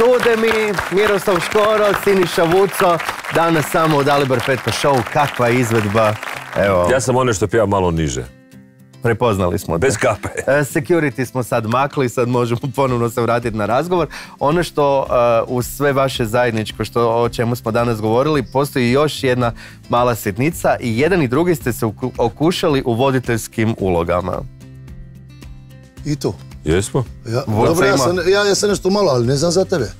Sude mi, Miroslav Škoro, Siniša Vuco, danas samo u Dalibor Petko Show, kakva je izvedba, evo, Ja sam ono što pjeva malo niže. prepoznali smo te. Bez kape. E, Security smo sad makli, sad možemo ponovno se vratiti na razgovor. Ono što e, uz sve vaše zajedničko, što, o čemu smo danas govorili, postoji još jedna mala sitnica i jedan i drugi ste se okušali u voditeljskim ulogama. I to. Jesmo? Ja, dobro, ja sam, ja, ja sam nešto malo, ali ne znam za tebe.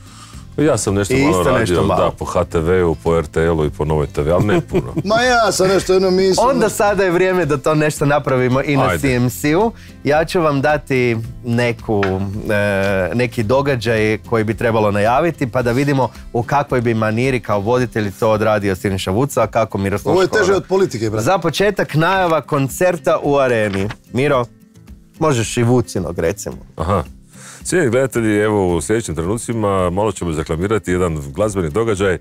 Ja sam nešto I malo radio, nešto malo. da, po HTV-u, po RTL-u i po Novoj TV, ali ne puno. Ma ja sam nešto jedno mislim. Onda sada je vrijeme da to nešto napravimo i na. CMC-u. Ja ću vam dati neku, e, neki događaj koji bi trebalo najaviti pa da vidimo u kakvoj bi maniri kao voditelj to odradio Siniša Vuca, a kako Miroslav Ovo je teže od politike, brate. Za početak najava koncerta u areni. Miro, možeš i Vucinog recimo. Aha. Cijenjeni gledatelji, evo u sljedećim trenucima malo ćemo zaklamirati jedan glazbeni događaj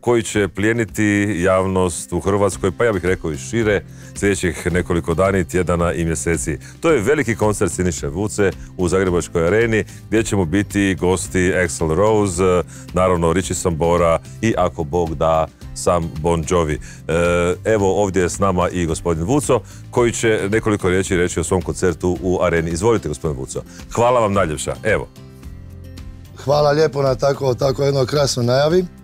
koji će plijeniti javnost u Hrvatskoj, pa ja bih rekao i šire, sljedećih nekoliko dana, tjedana i mjeseci. To je veliki koncert Siniše Vuce u Zagrebačkoj areni, gdje ćemo biti gosti Axel Rose, naravno Richie Sambora i ako Bog da, sam Bon Jovi. E, evo ovdje je s nama i gospodin Vuco, koji će nekoliko riječi reći o svom koncertu u areni. Izvolite, gospodin Vuco. Hvala vam najljepša. Evo. Hvala lijepo na tako, tako jednoj krasnoj najavi.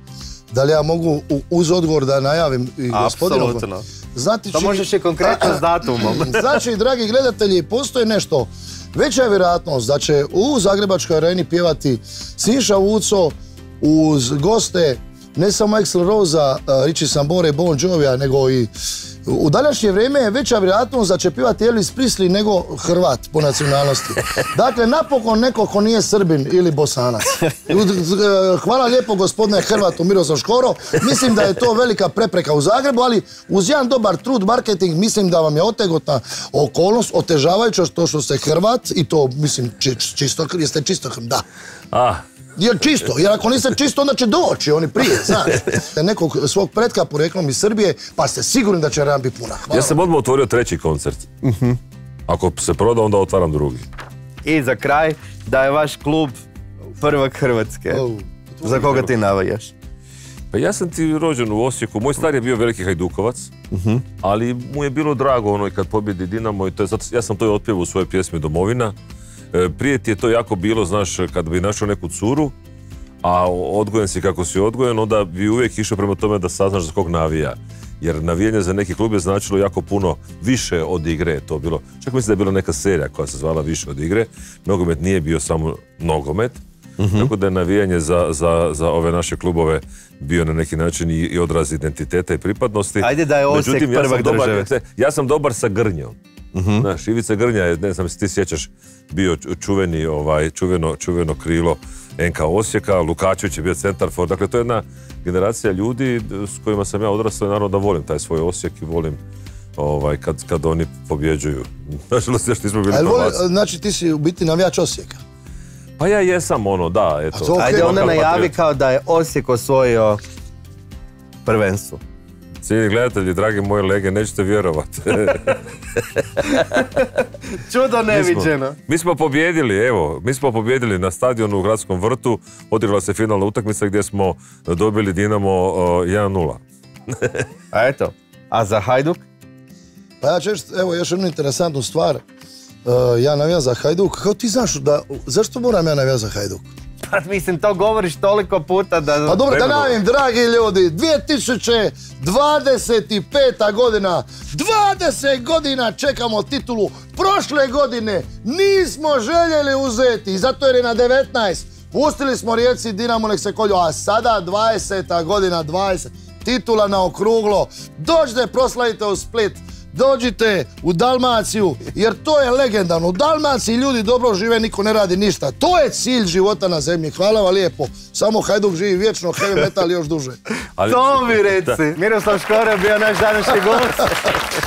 Da li ja mogu uz odgovor da najavim i gospodinu? Apsolutno. Znati To možeš i konkretno s datumom. Znači, dragi gledatelji, postoji nešto. Veća je vjerojatnost da će u Zagrebačkoj areni pjevati Sinša Vuco uz goste ne samo Axel Rosa, uh, Richie Sambore, Bon Jovija, nego i u današnje vrijeme je veća vjerojatnost da će pjevati Elvis Presley nego Hrvat po nacionalnosti. Dakle, napokon neko ko nije Srbin ili Bosanac. Hvala lijepo gospodine Hrvatu Miroslav Škoro. Mislim da je to velika prepreka u Zagrebu, ali uz jedan dobar trud marketing mislim da vam je otegotna okolnost, otežavajuća to što ste Hrvat i to mislim či- čisto, jeste čisto, da. A, Jer čisto, jer ako niste čisto onda će doći oni prije, znaš. Nekog svog pretka poreklom iz Srbije, pa ste sigurni da će ram biti puna. Hvala. ja sam odmah otvorio treći koncert. Ako se proda, onda otvaram drugi. I za kraj, da je vaš klub prvak Hrvatske. Oh. Za koga ti navajaš? Pa ja sam ti rođen u Osijeku, moj star je bio veliki hajdukovac, ali mu je bilo drago ono i kad pobjedi Dinamo i to je, zato, ja sam to i otpjevao u svojoj pjesmi Domovina. E, prije ti je to jako bilo, znaš, kad bi našao neku curu, a odgojen si kako si odgojen, onda bi uvijek išao prema tome da saznaš za kog navija. Jer navijanje za neki klub je značilo jako puno više od igre to bilo. Čak mislim da je bila neka serija koja se zvala više od igre. Nogomet nije bio samo nogomet. Tako da je navijanje za, za, za ove naše klubove bio na neki način i, i odraz identiteta i pripadnosti. Ajde da je Osijek Međutim, ja sam prvak dobar, države. ja sam dobar sa Grnjom. Znaš, Ivica Grnja je, ne znam se ti sjećaš, bio ču- čuveni, ovaj, čuveno, čuveno krilo NK Osijeka, Lukačević je bio centar for, dakle to je jedna generacija ljudi s kojima sam ja odrastao i naravno da volim taj svoj Osijek i volim ovaj, kad, kad oni pobjeđuju. Nažalost, još nismo bili voli- znači ti si u biti navijač Osijeka. Pa ja jesam ono, da, eto. Okej. Ajde onda najavi kao da je Osijek osvojio prvenstvo. Cijenjeni gledatelji, dragi moji lege, nećete vjerovati. Čudo Mi smo- neviđeno. Mi smo pobjedili, evo, mi smo pobjedili na stadionu u Gradskom vrtu, odigrala se finalna utakmica gdje smo dobili Dinamo uh, 1-0. A eto, a za Hajduk? Pa ja reći, evo još jednu interesantnu stvar. Uh, ja navijam za Hajduk. Kako ti znaš da, zašto moram ja navijam za Hajduk? Pa mislim, to govoriš toliko puta da... Pa dobro, da najavim, dragi ljudi, 2025. godina, 20 godina čekamo titulu, prošle godine nismo željeli uzeti, zato jer je na 19, pustili smo Rijeci Dinamo nek se kolju, a sada 20. godina, 20, titula na okruglo, dođite, proslavite u Split, Dođite u Dalmaciju, jer to je legendarno. U Dalmaciji ljudi dobro žive, niko ne radi ništa. To je cilj života na zemlji. Hvala vam lijepo. Samo Hajduk živi vječno, heavy metal još duže. Ali, To mi reci. Miroslav Škoro je bio naš današnji gost.